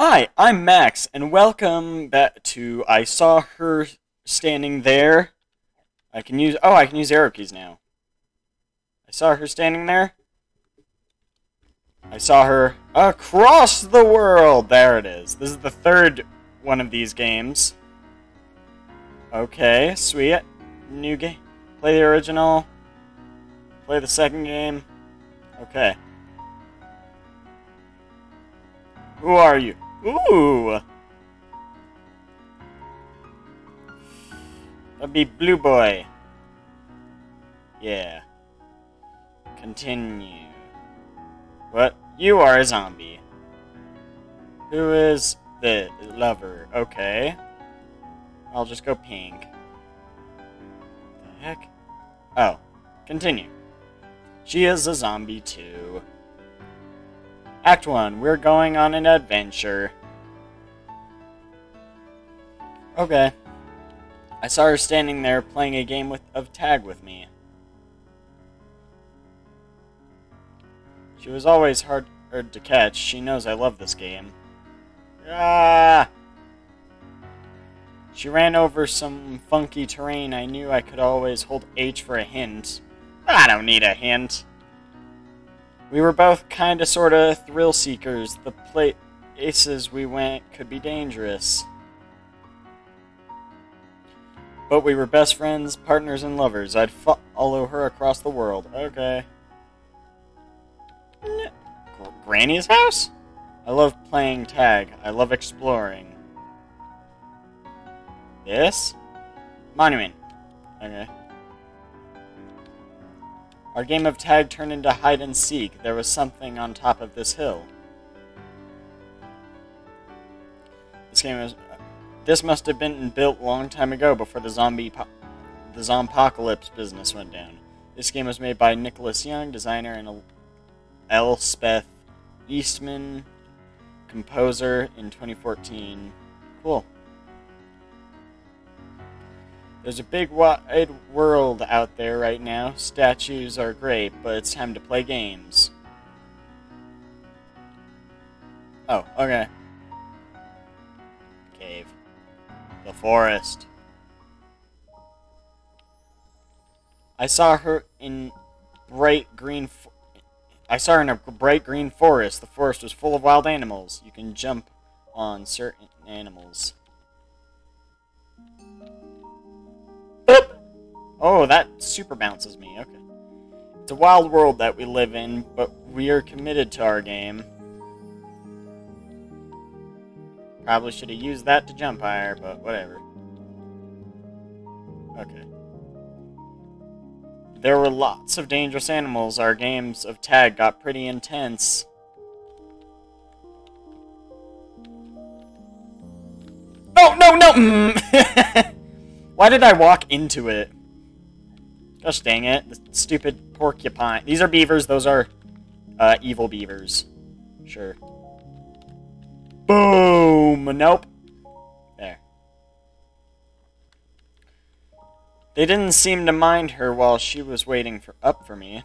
Hi, I'm Max, and welcome back to I saw her standing there. I can use oh I can use arrow keys now. I saw her standing there. I saw her across the world. There it is. This is the third one of these games. Okay, sweet. New game. Play the original. Play the second game. Okay. Who are you? Ooh! That'd be Blue Boy. Yeah. Continue. What? You are a zombie. Who is the lover? Okay. I'll just go pink. The heck? Oh. Continue. She is a zombie too. Act 1. We're going on an adventure. Okay. I saw her standing there playing a game with, of tag with me. She was always hard, hard to catch. She knows I love this game. Ah! She ran over some funky terrain. I knew I could always hold H for a hint. I don't need a hint. We were both kinda sorta thrill seekers. The places we went could be dangerous. But we were best friends, partners, and lovers. I'd follow her across the world. Okay. Granny's house? I love playing tag. I love exploring. This? Monument. Okay. Our game of tag turned into hide and seek. There was something on top of this hill. This game was. This must have been built long time ago before the zombie the zompocalypse business went down. This game was made by Nicholas Young, designer, and Elspeth Eastman, composer in 2014. Cool. There's a big wide world out there right now. Statues are great, but it's time to play games. Oh, okay. Cave. The forest. I saw her in bright green. I saw her in a bright green forest. The forest was full of wild animals. You can jump on certain animals. Oh, that super bounces me. Okay. It's a wild world that we live in, but we are committed to our game. Probably should have used that to jump higher, but whatever. Okay. There were lots of dangerous animals. Our games of tag got pretty intense. No, no, no! Why did I walk into it? Gosh dang it. The stupid porcupine. These are beavers. Those are uh, evil beavers. Sure. Boom! Nope. There. They didn't seem to mind her while she was waiting for up for me.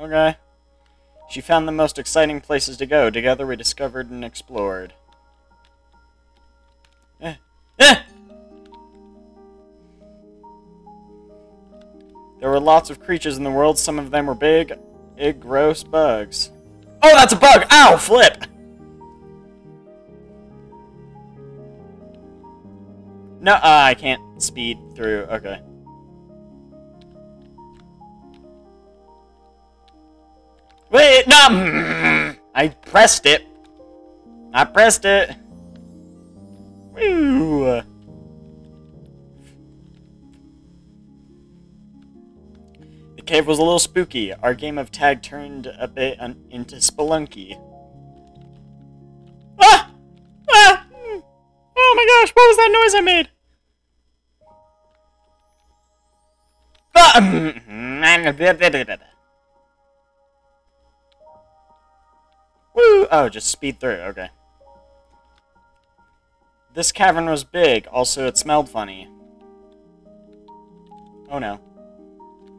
Okay. She found the most exciting places to go. Together we discovered and explored. Eh. Eh! There were lots of creatures in the world. Some of them were big, big, gross bugs. Oh, that's a bug! Ow! Flip! No, uh, I can't speed through. Okay. Wait, no! I pressed it. I pressed it. Cave was a little spooky. Our game of tag turned a bit into spelunky. Ah! Ah! Oh my gosh, what was that noise I made? Ah! Woo! Oh, just speed through, okay. This cavern was big, also it smelled funny. Oh no.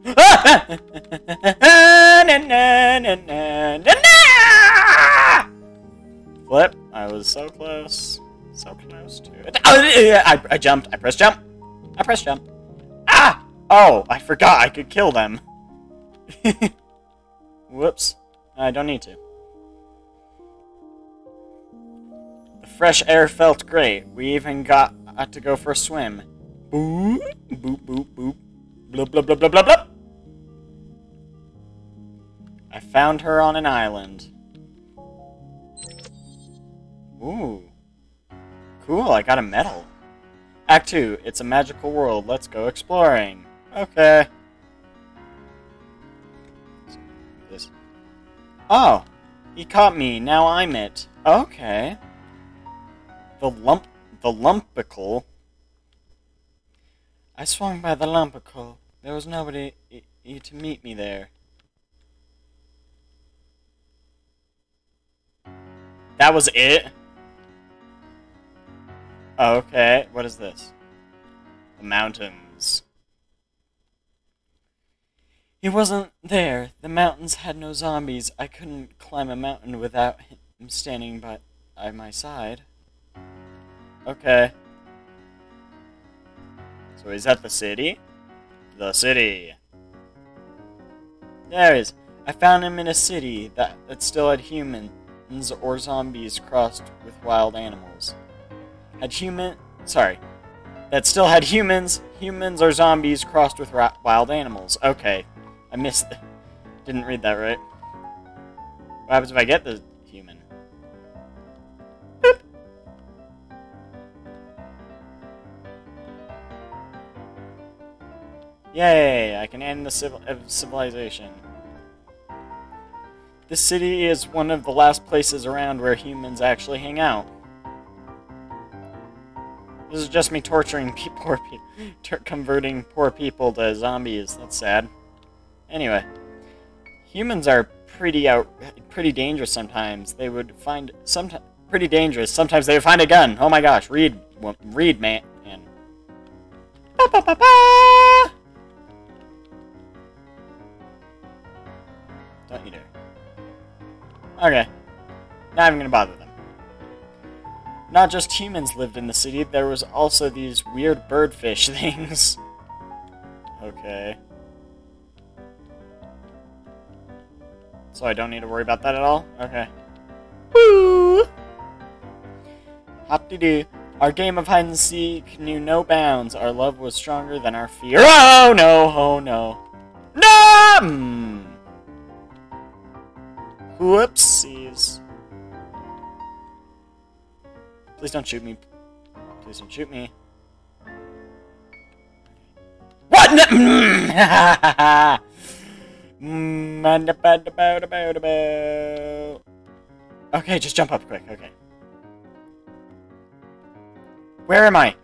Flip. I was so close. So close to it. I, I jumped. I pressed jump. I pressed jump. Ah! Oh, I forgot I could kill them. Whoops. I don't need to. The fresh air felt great. We even got to go for a swim. Boop, boop, boop, boop. Blub, blub, blub, blub, blub, blub. I found her on an island. Ooh. Cool, I got a medal. Act 2, it's a magical world, let's go exploring. Okay. This. Oh, he caught me, now I'm it. Okay. The lump, the lumpicle. I swung by the lumpicle. There was nobody to meet me there. That was it? Oh, okay, what is this? The mountains. He wasn't there. The mountains had no zombies. I couldn't climb a mountain without him standing by, by my side. Okay. So he's at the city? The city. There he is. I found him in a city that, that still had humans or zombies crossed with wild animals had human, sorry, that still had humans, humans or zombies crossed with wild animals. Okay, I missed, didn't read that right. What happens if I get the human? Yay, I can end the civil civilization. This city is one of the last places around where humans actually hang out. This is just me torturing poor people, converting poor people to zombies. That's sad. Anyway, humans are pretty out, pretty dangerous sometimes. They would find sometimes pretty dangerous. Sometimes they would find a gun. Oh my gosh, read, read, man. Ba -ba -ba Don't you dare. Okay, not even gonna bother them. Not just humans lived in the city, there was also these weird birdfish things. okay. So I don't need to worry about that at all? Okay. Woo! Hop-de-doo. Our game of hide and seek knew no bounds. Our love was stronger than our fear. Oh no! Oh no! No! Whoopsies. Please don't shoot me. Please don't shoot me. What? okay, just jump up quick. Okay. Where am I?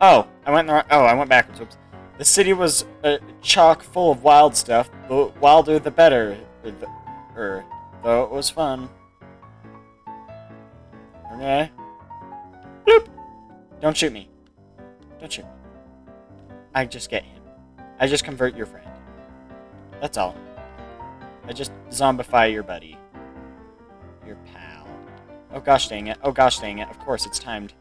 Oh, I went the oh, I went backwards. Oops. The city was uh, chock full of wild stuff. The wilder, the better. Er, the, er, though it was fun. Okay. Bloop! Don't shoot me. Don't shoot me. I just get him. I just convert your friend. That's all. I just zombify your buddy. Your pal. Oh gosh dang it. Oh gosh dang it. Of course it's timed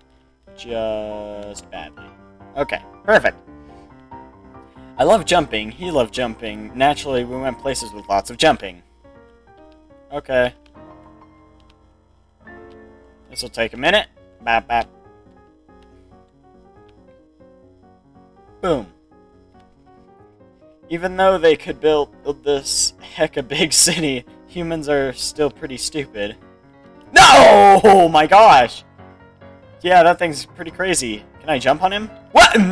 just badly. Okay, perfect. I love jumping. He loved jumping. Naturally, we went places with lots of jumping. Okay. This will take a minute. Bap, bap. Boom. Even though they could build this heck a big city, humans are still pretty stupid. No! Oh my gosh! Yeah, that thing's pretty crazy. Can I jump on him? What? if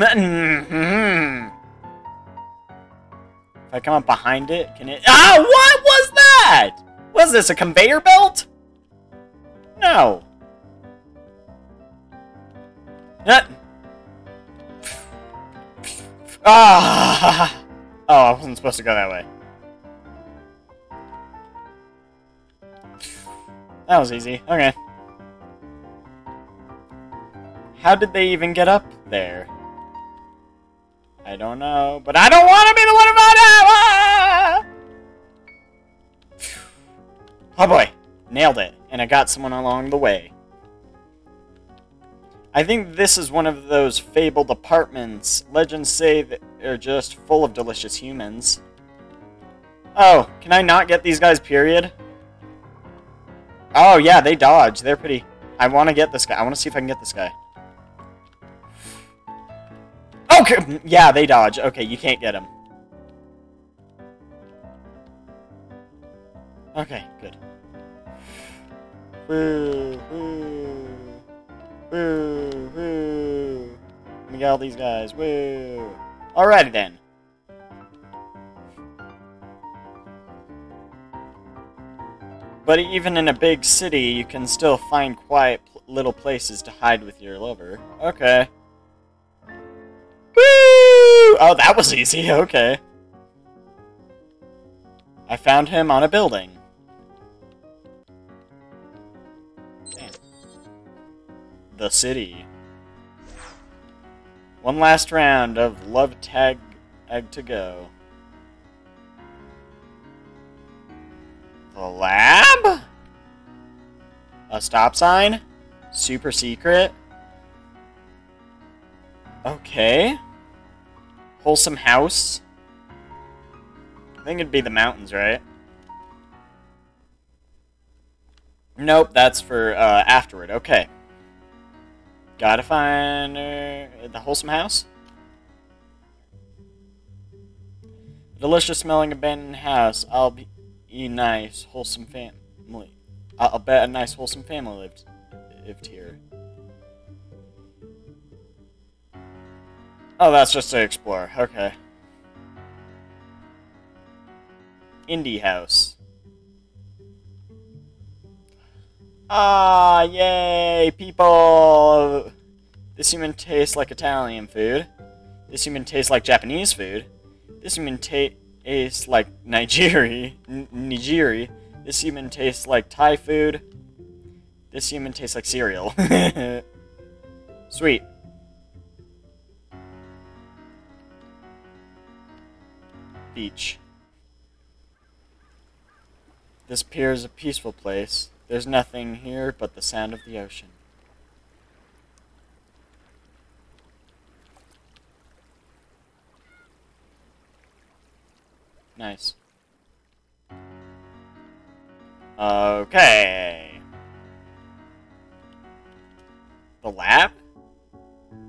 I come up behind it, can it... Ah! What was that? Was this a conveyor belt? No. Ah! Oh, I wasn't supposed to go that way. That was easy. Okay. How did they even get up there? I don't know, but I don't want to be the one to find out! Nailed it, and I got someone along the way. I think this is one of those fabled apartments. Legends say that they're just full of delicious humans. Oh, can I not get these guys, period? Oh, yeah, they dodge. They're pretty... I want to get this guy. I want to see if I can get this guy. Okay, yeah, they dodge. Okay, you can't get him. Okay, good. Woo, woo, woo, me get all these guys. Woo. Alrighty then. But even in a big city, you can still find quiet little places to hide with your lover. Okay. Woo! Oh, that was easy. Okay. I found him on a building. The city. One last round of love tag egg to go. The lab? A stop sign? Super secret? Okay. Wholesome house? I think it'd be the mountains, right? Nope, that's for uh, afterward. Okay. Gotta find uh, the wholesome house. Delicious smelling abandoned house. I'll be a nice wholesome family. I'll bet a nice wholesome family lived lived here. Oh, that's just to explore. Okay. Indie house. Ah, yay, people! This human tastes like Italian food. This human tastes like Japanese food. This human tastes like Nigeri. Nigeri. This human tastes like Thai food. This human tastes like cereal. Sweet. Beach. This pier is a peaceful place. There's nothing here but the sound of the ocean. Nice. Okay. The lab?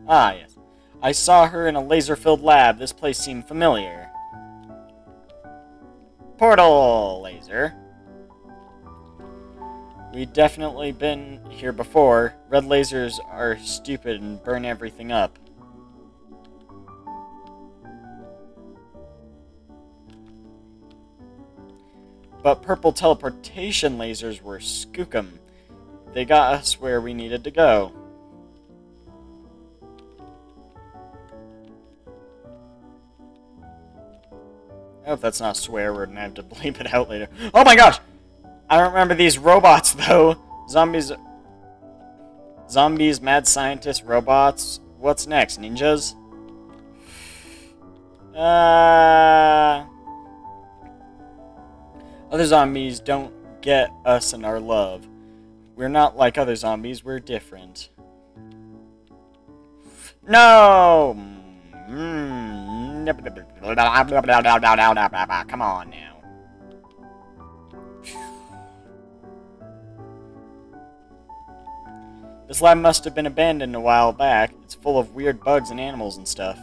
Ah, yes. I saw her in a laser-filled lab. This place seemed familiar. Portal laser. We've definitely been here before. Red lasers are stupid and burn everything up. But purple teleportation lasers were skookum. They got us where we needed to go. I hope that's not a swear word and I have to bleep it out later. Oh my gosh! I don't remember these robots, though. Zombies... Zombies, mad scientists, robots. What's next? Ninjas? Uh... Other zombies don't get us and our love. We're not like other zombies, we're different. No! Mm. Come on now. This lab must have been abandoned a while back. It's full of weird bugs and animals and stuff.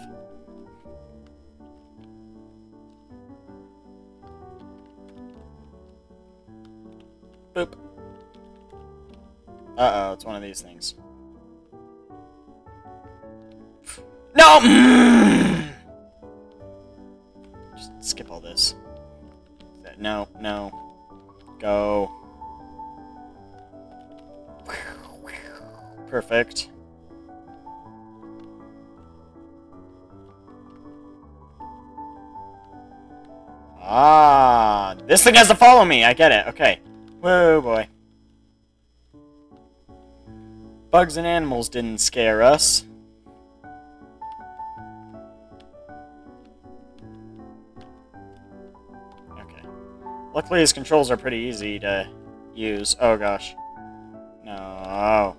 Boop. Uh-oh, it's one of these things. No! Just skip all this. No, no. Go. Perfect. Ah, this thing has to follow me. I get it. Okay. Whoa, boy. Bugs and animals didn't scare us. Okay. Luckily, his controls are pretty easy to use. Oh, gosh. No.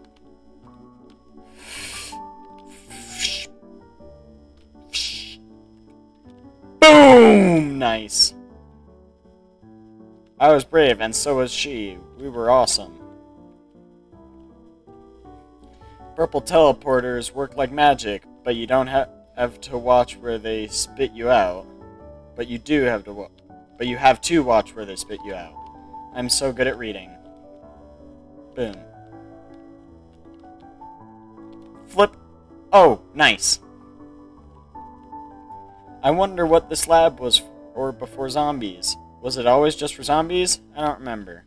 Nice. I was brave, and so was she. We were awesome. Purple teleporters work like magic, but you don't ha have to watch where they spit you out. But you do have to but you have to watch where they spit you out. I'm so good at reading. Boom. Flip. Oh, nice. I wonder what this lab was for before zombies. Was it always just for zombies? I don't remember.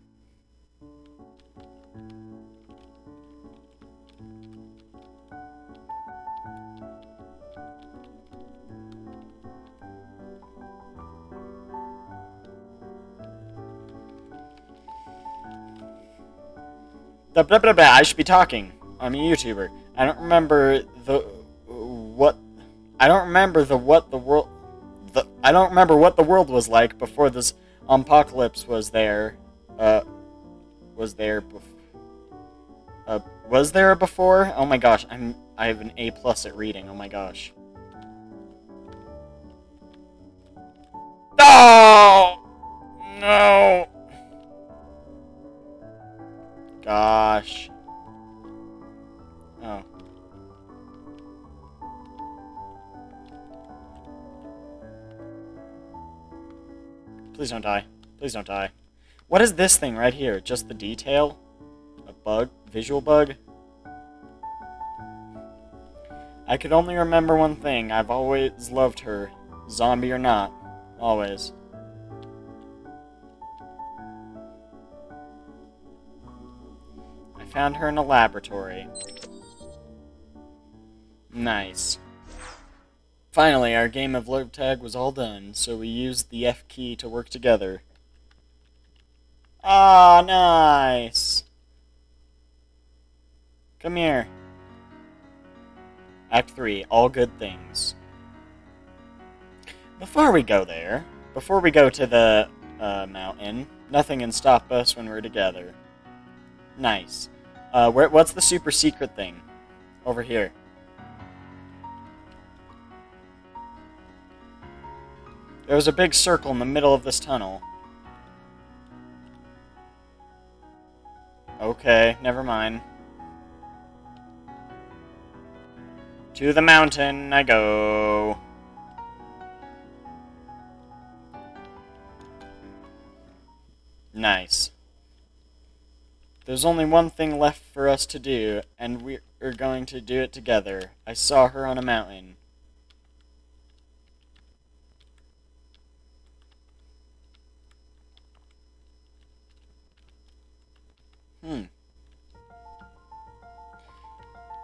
Blah, blah, blah, I should be talking. I'm a YouTuber. I don't remember the. I don't remember the what the world. The I don't remember what the world was like before this apocalypse was there. Uh, was there. Uh, was there before? Oh my gosh, I'm I have an A plus at reading. Oh my gosh. No! No! Gosh. Oh. Please don't die. Please don't die. What is this thing right here? Just the detail? A bug? Visual bug? I could only remember one thing. I've always loved her. Zombie or not. Always. I found her in a laboratory. Nice. Finally, our game of love tag was all done, so we used the F key to work together. Ah, nice! Come here. Act 3, all good things. Before we go there, before we go to the uh, mountain, nothing can stop us when we're together. Nice. Uh, where, what's the super secret thing? Over here. There was a big circle in the middle of this tunnel. Okay, never mind. To the mountain I go. Nice. There's only one thing left for us to do, and we're going to do it together. I saw her on a mountain.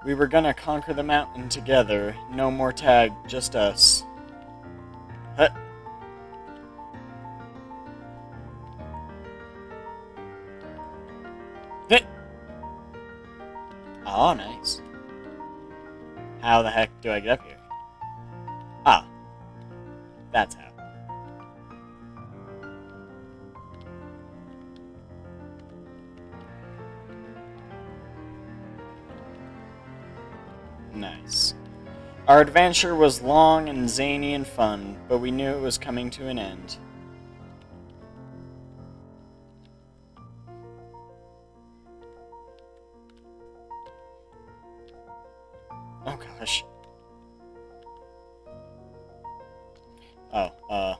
We were gonna conquer the mountain together. No more tag, just us. Huh. Oh, nice. How the heck do I get up here? Ah. That's how. Our adventure was long and zany and fun, but we knew it was coming to an end. Oh, gosh. Oh, uh...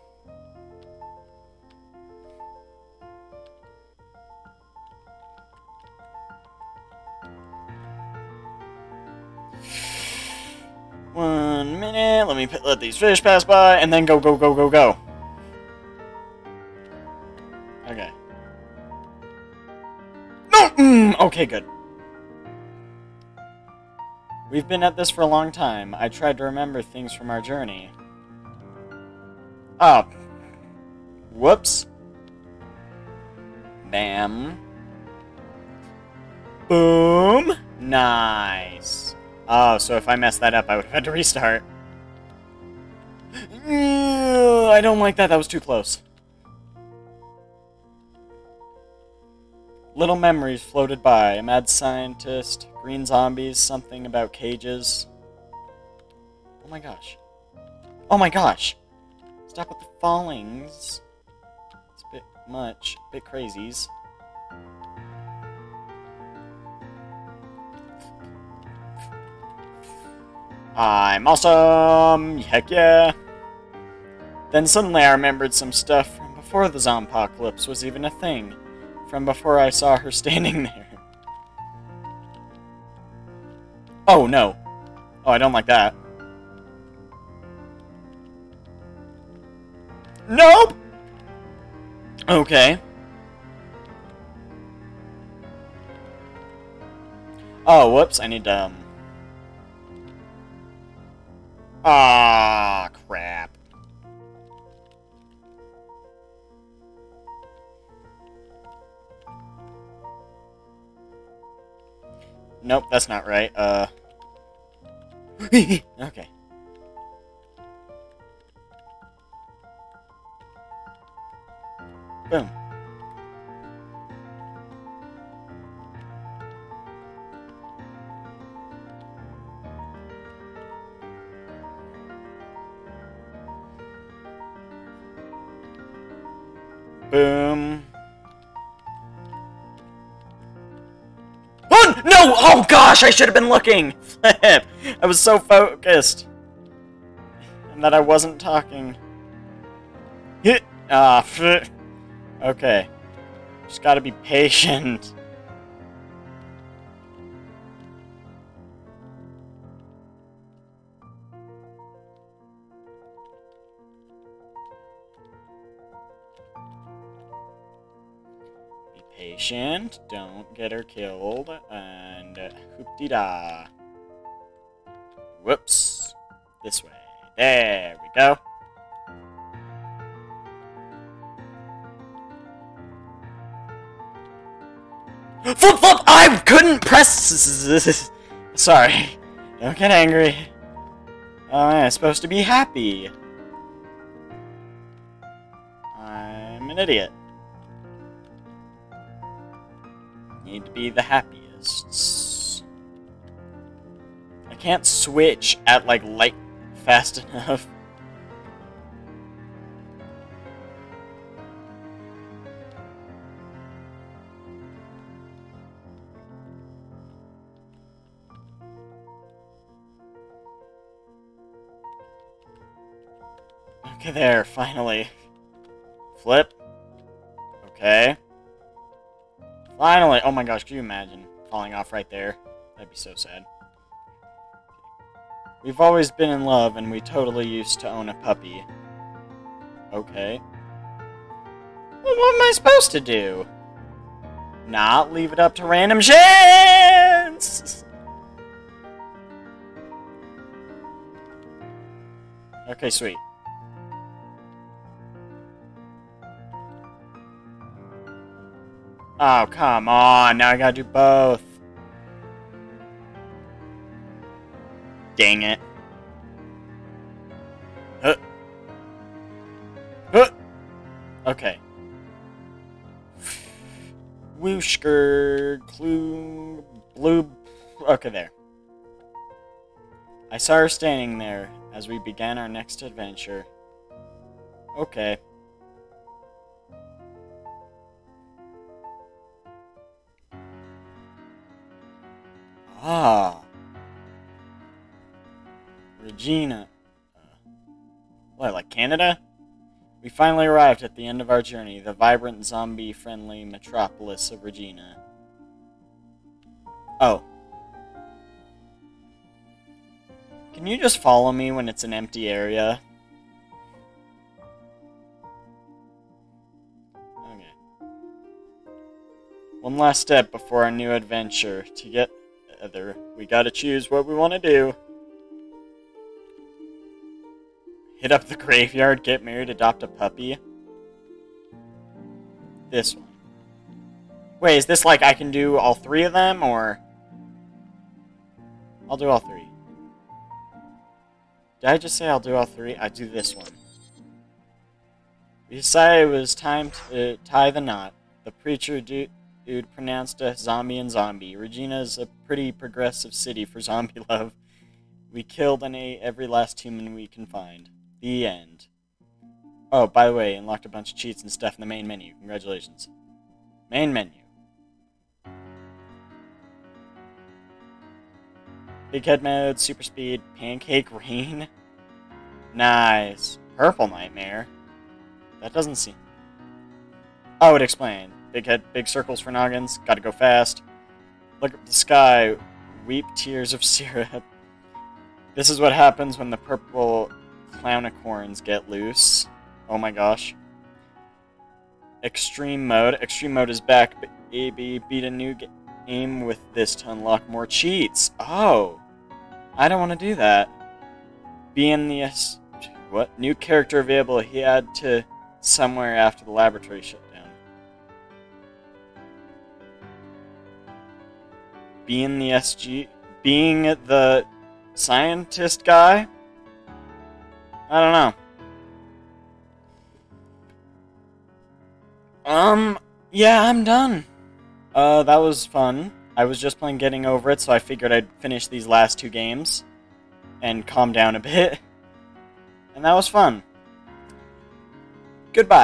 let these fish pass by, and then go, go, go, go, go. Okay. No! Mm, okay, good. We've been at this for a long time. I tried to remember things from our journey. Oh. Whoops. Bam. Boom. Nice. Oh, so if I messed that up, I would have had to restart. I don't like that. That was too close. Little memories floated by. A mad scientist, green zombies, something about cages. Oh my gosh. Oh my gosh. Stop with the fallings. It's a bit much, a bit crazies. I'm awesome! Heck yeah! Then suddenly I remembered some stuff from before the Zompocalypse was even a thing. From before I saw her standing there. Oh, no. Oh, I don't like that. Nope! Okay. Oh, whoops, I need to, um... Ah, crap. Nope, that's not right. Uh... okay. Boom. Boom. No! Oh, gosh, I should have been looking! I was so focused. And that I wasn't talking. Ah, Okay. Just gotta be patient. Patient, don't get her killed, and hoop-de-da. Whoops. This way. There we go. Flip, flip! I couldn't press. Sorry. Don't get angry. I'm supposed to be happy. I'm an idiot. Need to be the happiest. I can't switch at, like, light fast enough. Okay, there, finally. Flip. Okay. Finally! Oh my gosh, can you imagine falling off right there? That'd be so sad. We've always been in love, and we totally used to own a puppy. Okay. Well, what am I supposed to do? Not leave it up to random chance! Okay, sweet. Oh, come on. Now I gotta do both. Dang it. Huh. Huh. Okay. Wooshker, clue, blue. Okay, there. I saw her standing there as we began our next adventure. Okay. Ah. Regina. Uh, what, like Canada? We finally arrived at the end of our journey, the vibrant, zombie-friendly metropolis of Regina. Oh. Can you just follow me when it's an empty area? Okay. One last step before our new adventure. To get We gotta choose what we want to do. Hit up the graveyard, get married, adopt a puppy. This one. Wait, is this like I can do all three of them, or... I'll do all three. Did I just say I'll do all three? I do this one. We decided it was time to tie the knot. The preacher do dude pronounced a zombie and zombie. Regina's a pretty progressive city for zombie love. We killed and ate every last human we can find. The end. Oh, by the way, unlocked a bunch of cheats and stuff in the main menu. Congratulations. Main menu. Big head mode, super speed, pancake rain. Nice. Purple nightmare. That doesn't seem. Oh, it explained. Big head, big circles for noggins. Gotta go fast. Look up the sky. Weep tears of syrup. This is what happens when the purple clownicorns get loose. Oh my gosh. Extreme mode. Extreme mode is back, but AB beat a new game with this to unlock more cheats. Oh. I don't want to do that. Be in the... What? New character available. He had to somewhere after the laboratory shut Being the SG... Being the scientist guy? I don't know. Um, yeah, I'm done. Uh, that was fun. I was just playing Getting Over It, so I figured I'd finish these last two games and calm down a bit. And that was fun. Goodbye.